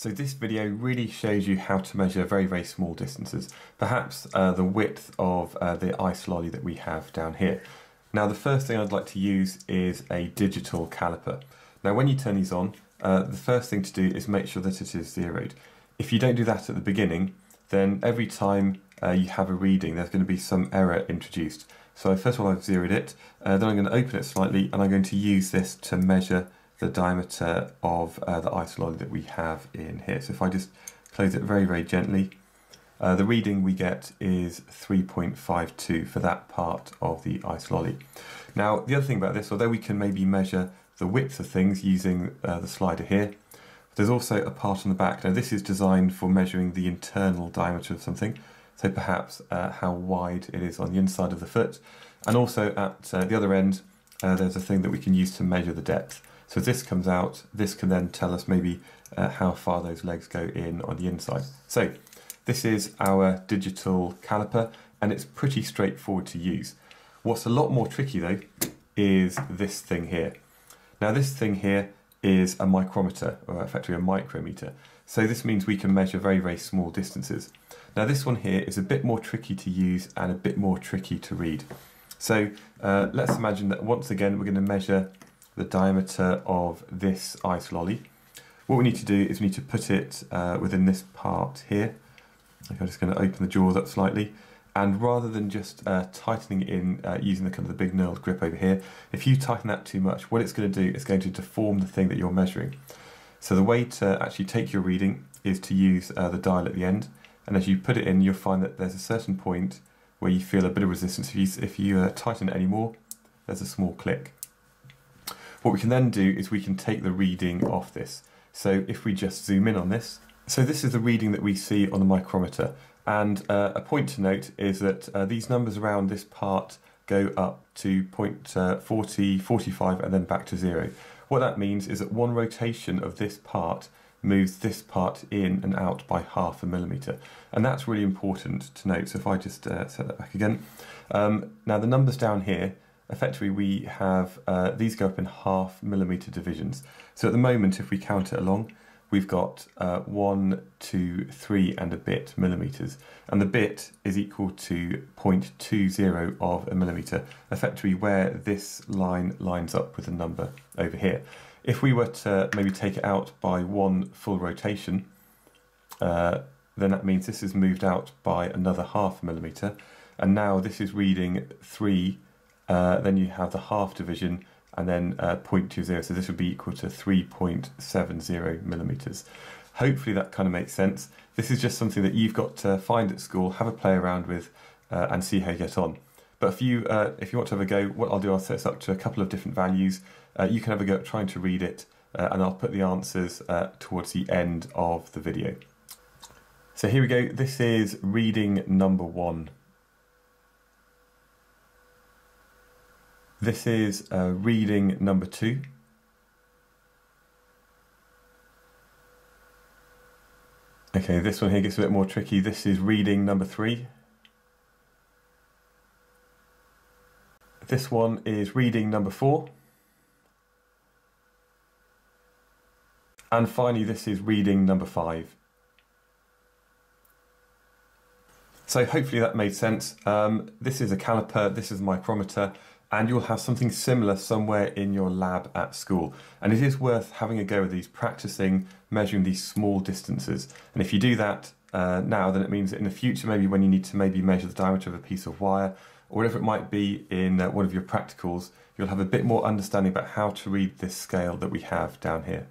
So this video really shows you how to measure very, very small distances, perhaps uh, the width of uh, the ice lolly that we have down here. Now the first thing I'd like to use is a digital caliper. Now when you turn these on, uh, the first thing to do is make sure that it is zeroed. If you don't do that at the beginning, then every time uh, you have a reading, there's going to be some error introduced. So first of all, I've zeroed it, uh, then I'm going to open it slightly, and I'm going to use this to measure the diameter of uh, the ice lolly that we have in here. So if I just close it very, very gently, uh, the reading we get is 3.52 for that part of the ice lolly. Now, the other thing about this, although we can maybe measure the width of things using uh, the slider here, there's also a part on the back. Now, this is designed for measuring the internal diameter of something, so perhaps uh, how wide it is on the inside of the foot. And also at uh, the other end, uh, there's a thing that we can use to measure the depth. So this comes out, this can then tell us maybe uh, how far those legs go in on the inside. So this is our digital caliper and it's pretty straightforward to use. What's a lot more tricky though is this thing here. Now this thing here is a micrometer, or effectively a micrometer. So this means we can measure very, very small distances. Now this one here is a bit more tricky to use and a bit more tricky to read. So uh, let's imagine that once again we're going to measure the diameter of this ice lolly. What we need to do is we need to put it uh, within this part here. I'm just going to open the jaws up slightly and rather than just uh, tightening in uh, using the kind of the big knurled grip over here, if you tighten that too much, what it's going to do is going to deform the thing that you're measuring. So the way to actually take your reading is to use uh, the dial at the end, and as you put it in, you'll find that there's a certain point where you feel a bit of resistance. If you, if you uh, tighten it anymore, there's a small click. What we can then do is we can take the reading off this. So if we just zoom in on this, so this is the reading that we see on the micrometer. And uh, a point to note is that uh, these numbers around this part go up to point, uh, 40, 45 and then back to zero. What that means is that one rotation of this part moves this part in and out by half a millimetre. And that's really important to note. So if I just uh, set that back again. Um, now the numbers down here effectively we have, uh, these go up in half millimetre divisions. So at the moment, if we count it along, we've got uh, one, two, three and a bit millimetres. And the bit is equal to 0.20 of a millimetre, effectively where this line lines up with the number over here. If we were to maybe take it out by one full rotation, uh, then that means this is moved out by another half millimetre. And now this is reading three uh, then you have the half division and then uh, 0.20, so this would be equal to 3.70 millimeters. Hopefully that kind of makes sense. This is just something that you've got to find at school, have a play around with, uh, and see how you get on. But if you uh, if you want to have a go, what I'll do, I'll set this up to a couple of different values. Uh, you can have a go at trying to read it, uh, and I'll put the answers towards the end of the video. So here we go. This is reading number one. This is uh, reading number two. Okay, this one here gets a bit more tricky. This is reading number three. This one is reading number four. And finally, this is reading number five. So hopefully that made sense. Um, this is a caliper, this is a micrometer and you'll have something similar somewhere in your lab at school. And it is worth having a go at these, practicing measuring these small distances. And if you do that uh, now, then it means that in the future, maybe when you need to maybe measure the diameter of a piece of wire, or whatever it might be in uh, one of your practicals, you'll have a bit more understanding about how to read this scale that we have down here.